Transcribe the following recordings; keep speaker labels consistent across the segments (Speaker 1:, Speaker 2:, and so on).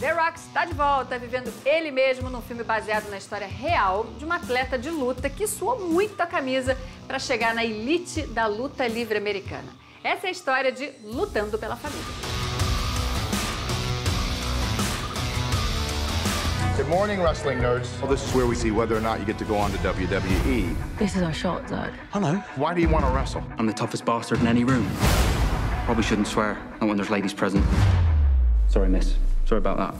Speaker 1: The Rock está de volta, vivendo ele mesmo num filme baseado na história real de uma atleta de luta que suou muito a camisa para chegar na elite da luta livre americana. Essa é a história de Lutando pela Família.
Speaker 2: Good morning, wrestling nerds. Well, this is where we see whether or not you get to go on to WWE.
Speaker 3: This is our shot, Zach.
Speaker 2: Hello. Why do you want to wrestle?
Speaker 4: I'm the toughest bastard in any room. Probably shouldn't swear, not when there's ladies present. Sorry, miss. Sorry about that.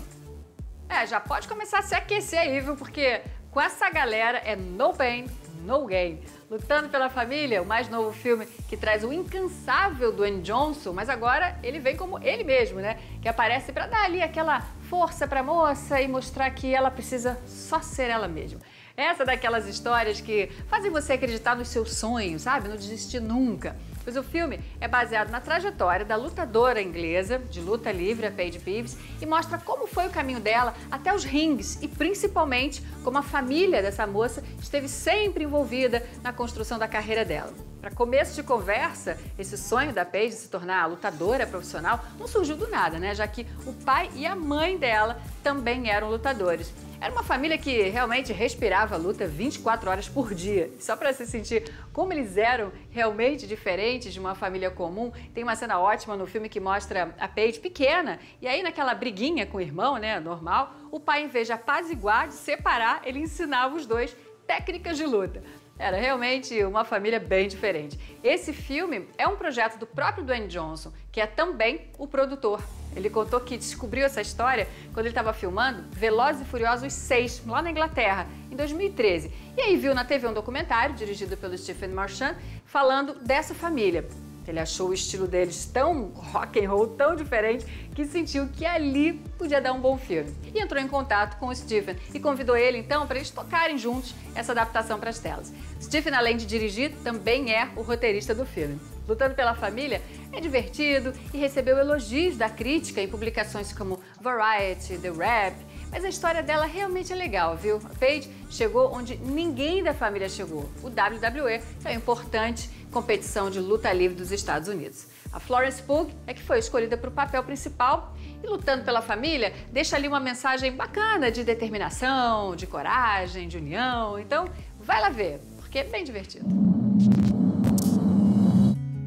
Speaker 1: É, já pode começar a se aquecer aí, viu? Porque com essa galera é no pain, no gain. Lutando pela Família, o mais novo filme que traz o incansável Dwayne Johnson, mas agora ele vem como ele mesmo, né? Que aparece para dar ali aquela força para a moça e mostrar que ela precisa só ser ela mesma. Essa é daquelas histórias que fazem você acreditar nos seus sonhos, sabe? Não desistir nunca. Pois o filme é baseado na trajetória da lutadora inglesa de luta livre, a Paige Peeves, e mostra como foi o caminho dela até os rings e principalmente como a família dessa moça esteve sempre envolvida na construção da carreira dela. Para começo de conversa, esse sonho da Paige de se tornar lutadora profissional não surgiu do nada, né? Já que o pai e a mãe dela também eram lutadores. Era uma família que realmente respirava luta 24 horas por dia. Só para se sentir como eles eram realmente diferentes de uma família comum, tem uma cena ótima no filme que mostra a Paige pequena e aí naquela briguinha com o irmão, né, normal, o pai em vez de apaziguar, de separar, ele ensinava os dois técnicas de luta. Era realmente uma família bem diferente. Esse filme é um projeto do próprio Dwayne Johnson, que é também o produtor. Ele contou que descobriu essa história quando ele estava filmando Velozes e Furiosos 6, lá na Inglaterra, em 2013. E aí viu na TV um documentário dirigido pelo Stephen Marchand falando dessa família. Ele achou o estilo deles tão rock and roll, tão diferente, que sentiu que ali podia dar um bom filme. E entrou em contato com o Stephen e convidou ele então para eles tocarem juntos essa adaptação para as telas. Stephen, além de dirigir, também é o roteirista do filme. Lutando pela Família é divertido e recebeu elogios da crítica em publicações como Variety, The Rap, mas a história dela realmente é legal, viu? A Paige chegou onde ninguém da família chegou, o WWE, que é importante competição de luta livre dos Estados Unidos. A Florence Pugh é que foi escolhida para o papel principal e lutando pela família deixa ali uma mensagem bacana de determinação, de coragem, de união. Então, vai lá ver, porque é bem divertido.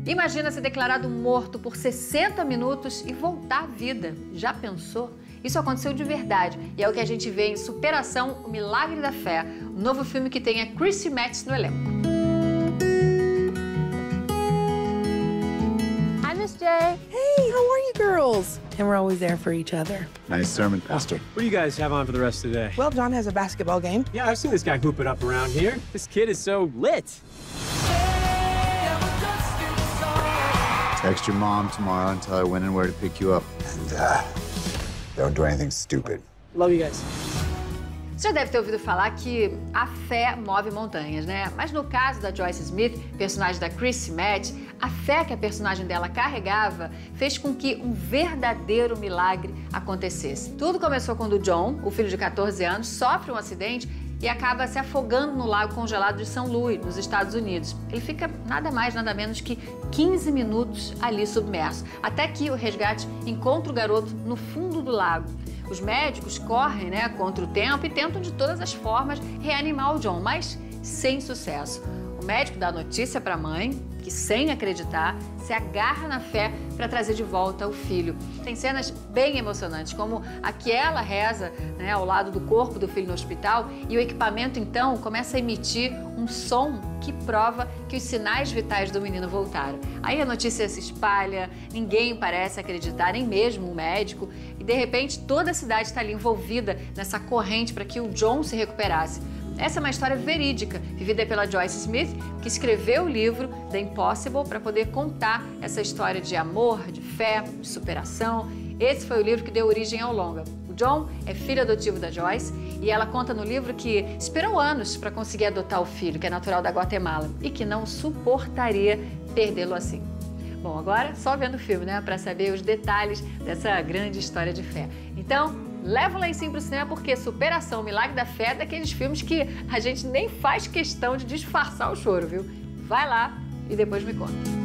Speaker 1: Imagina ser declarado morto por 60 minutos e voltar à vida. Já pensou? Isso aconteceu de verdade e é o que a gente vê em Superação, o Milagre da Fé, o novo filme que tem a Chrissy Metz no elenco.
Speaker 3: Hi, Miss J.
Speaker 5: Hey, how are you girls? And we're always there for each other.
Speaker 2: Nice sermon, Pastor.
Speaker 6: What do you guys have on for the rest of the day?
Speaker 5: Well, John has a basketball game.
Speaker 6: Yeah, I've seen this guy hoop it up around here. This kid is so lit.
Speaker 2: Text your mom tomorrow and tell her when and where to pick you up. And, uh, don't do anything stupid.
Speaker 6: Love you guys.
Speaker 1: Você já deve ter ouvido falar que a fé move montanhas, né? Mas no caso da Joyce Smith, personagem da Chrissy Matt, a fé que a personagem dela carregava fez com que um verdadeiro milagre acontecesse. Tudo começou quando o John, o filho de 14 anos, sofre um acidente e acaba se afogando no lago congelado de São Louis, nos Estados Unidos. Ele fica nada mais, nada menos que 15 minutos ali submerso, até que o resgate encontra o garoto no fundo do lago. Os médicos correm né, contra o tempo e tentam de todas as formas reanimar o John, mas sem sucesso. O médico dá notícia para a mãe, que sem acreditar, se agarra na fé para trazer de volta o filho. Tem cenas bem emocionantes, como a que ela reza né, ao lado do corpo do filho no hospital e o equipamento então começa a emitir um som que prova que os sinais vitais do menino voltaram. Aí a notícia se espalha, ninguém parece acreditar, nem mesmo o médico, e de repente toda a cidade está ali envolvida nessa corrente para que o John se recuperasse. Essa é uma história verídica, vivida pela Joyce Smith, que escreveu o livro The Impossible para poder contar essa história de amor, de fé, de superação. Esse foi o livro que deu origem ao longa. O John é filho adotivo da Joyce e ela conta no livro que esperou anos para conseguir adotar o filho, que é natural da Guatemala, e que não suportaria perdê-lo assim. Bom, agora só vendo o filme, né, para saber os detalhes dessa grande história de fé. Então, leva o lencinho pro cinema porque Superação, Milagre da Fé é daqueles filmes que a gente nem faz questão de disfarçar o choro, viu? Vai lá e depois me conta.